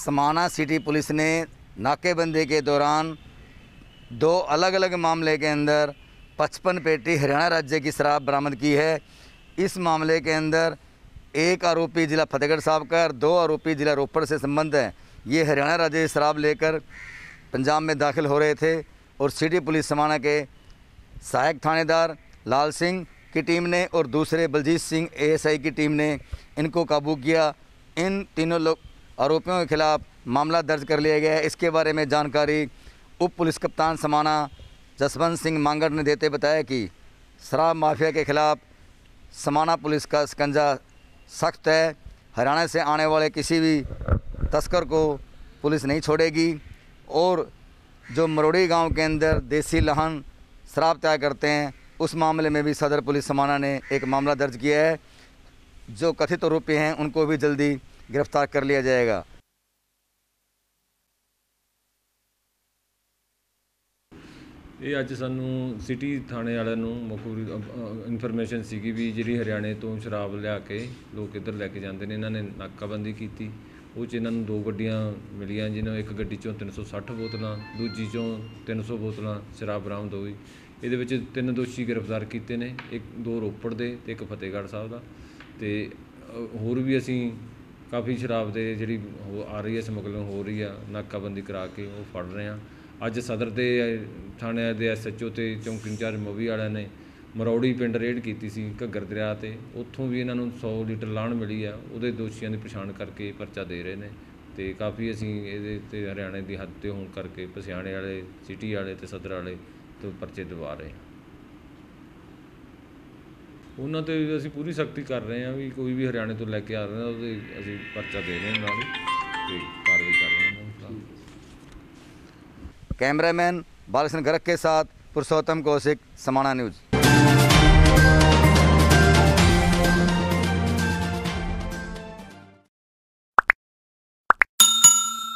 समाना city police ने नाकेबंदी के दौरान दो अलग अलग मामले के अंदर पचपन पेटी हरियाणा राज्य की शराब बरामद की है। इस मामले के अंदर एक आरोपी ज़िला फतेहगढ़ साहब का और दो आरोपी ज़िला रोपड़ से संबंध है। ये हरियाणा राज्य शराब लेकर पंजाब में दाखिल हो रहे थे और सिटी पुलिस समाना के सहायक थानेदार लाल सिंह की टीम ने और दूसरे बलजीत सिंह एएसआई की टीम ने इनको काबू किया। इन तीनों लोग आरोपियों के खिलाफ मामला दर्ज कर लिया गया है। इसके बारे में जानकारी उप पुलिस कप्तान समाना जसवंत सिंह मांगड़ ने देते बताया कि शराब माफिया के खिलाफ समाना पुलिस का शिकंजा सख्त है। हरियाणा से आने वाले किसी भी तस्कर को पुलिस नहीं छोड़ेगी और जो मरोड़ी गाँव के अंदर देसी लहन शराब तय करते हैं, उस मामले में भी सदर पुलिस समाना ने एक मामला दर्ज किया है। जो कथित आरोपी हैं, उनको भी जल्दी गिरफ्तार कर लिया जाएगा ਇਹ ਅੱਜ ਸਾਨੂੰ ਸਿਟੀ ਥਾਣੇ ਵਾਲਿਆਂ ਨੂੰ ਮਕੂਰੀ ਇਨਫੋਰਮੇਸ਼ਨ ਸੀਗੀ ਵੀ ਜਿਹੜੀ ਹਰਿਆਣੇ ਤੋਂ ਸ਼ਰਾਬ ਲਿਆ ਕੇ ਲੋਕ ਇੱਧਰ ਲੈ ਕੇ ਜਾਂਦੇ ਨੇ ਇਹਨਾਂ ਨੇ ਨਾਕਾਬੰਦੀ ਕੀਤੀ ਉਹ 'ਚ ਇਹਨਾਂ ਨੂੰ ਦੋ ਗੱਡੀਆਂ ਮਿਲੀਆਂ ਜਿਨ੍ਹਾਂ ਇੱਕ ਗੱਡੀ ਚੋਂ 360 ਬੋਤਲਾਂ ਦੂਜੀ ਚੋਂ 300 ਬੋਤਲਾਂ ਸ਼ਰਾਬ ਬਰਾਮਦ ਹੋਈ ਇਹਦੇ ਵਿੱਚ ਤਿੰਨ ਦੋਸ਼ੀ ਗ੍ਰਿਫਤਾਰ ਕੀਤੇ ਨੇ ਇੱਕ ਦੋ ਰੋਪੜ ਦੇ ਤੇ ਇੱਕ ਫਤਿਹਗੜ੍ਹ ਸਾਹਿਬ ਦਾ ਤੇ ਅ, ਹੋਰ ਵੀ ਅਸੀਂ ਕਾਫੀ ਸ਼ਰਾਬ ਦੇ ਜਿਹੜੀ ਹੋ- ਆ ਰਹੀ ਹੈ ਸਮਗਲਿੰਗ ਹੋ ਰਹੀ ਆ ਨਾਕਾਬੰਦੀ ਕਰਾ ਕੇ ਉਹ ਫੜ ਰਹੇ ਆ। ਅੱਜ ਸਦਰ ਦੇ ਅ, ਥਾਣੇ ਦੇ ਐਸਐਚਓ ਤੇ ਚੌਂਕੀ ਇੰਚਾਰਜ ਮੋਵੀ ਵਾਲਿਆਂ ਨੇ ਮਰੌੜੀ ਪਿੰਡ ਰੇਡ ਕੀਤੀ ਸੀ ਘੱਗਰ ਦਰਿਆ ਤੇ। ਉੱਥੋਂ ਵੀ ਇਹਨਾਂ ਨੂੰ 100 ਲੀਟਰ ਲਾਣ ਮਿਲੀ ਆ ਉਹਦੇ ਦੋਸ਼ੀਆਂ ਦੀ ਪਛਾਣ ਕਰਕੇ ਪਰਚਾ ਦੇ ਰਹੇ ਨੇ। ਤੇ ਕਾਫੀ ਅਸੀਂ ਇਹਦੇ ਤੇ ਹਰਿਆਣੇ ਦੀ ਹੱਦ ਤੇ ਹੋਣ ਕਰਕੇ ਪਸਿਆਣੇ ਵਾਲੇ ਸਿਟੀ ਵਾਲੇ ਤੇ ਸਦਰ ਵਾਲੇ ਤੋਂ ਪਰਚੇ ਦਿਵਾ ਰਹੇ ਹਾਂ। ਉਹਨਾਂ ਤੇ ਅਸੀਂ ਪੂਰੀ ਸਖਤੀ ਕਰ ਰਹੇ ਹਾਂ ਵੀ ਕੋਈ ਵੀ ਹਰਿਆਣੇ ਤੋਂ ਲੈ ਕੇ ਆ ਰਿਹਾ ਉਹਦੇ ਅਸੀਂ ਪਰਚਾ ਦੇ ਰਹੇ ਹਾਂ ਨਾਲ ਹੀ ਤੇ ਕਾਰਵਾਈ ਕਰ ਰਹੇ ਹਾਂ ਉਹਨਾਂ ਖਿਲਾਫ कैमरामैन बालकृष्ण गर्ग के साथ पुरुषोत्तम कौशिक समाना न्यूज़